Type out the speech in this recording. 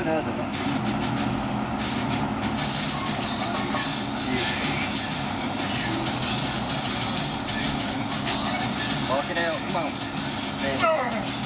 Do another one. Yeah. Walk it out, come on. Yeah.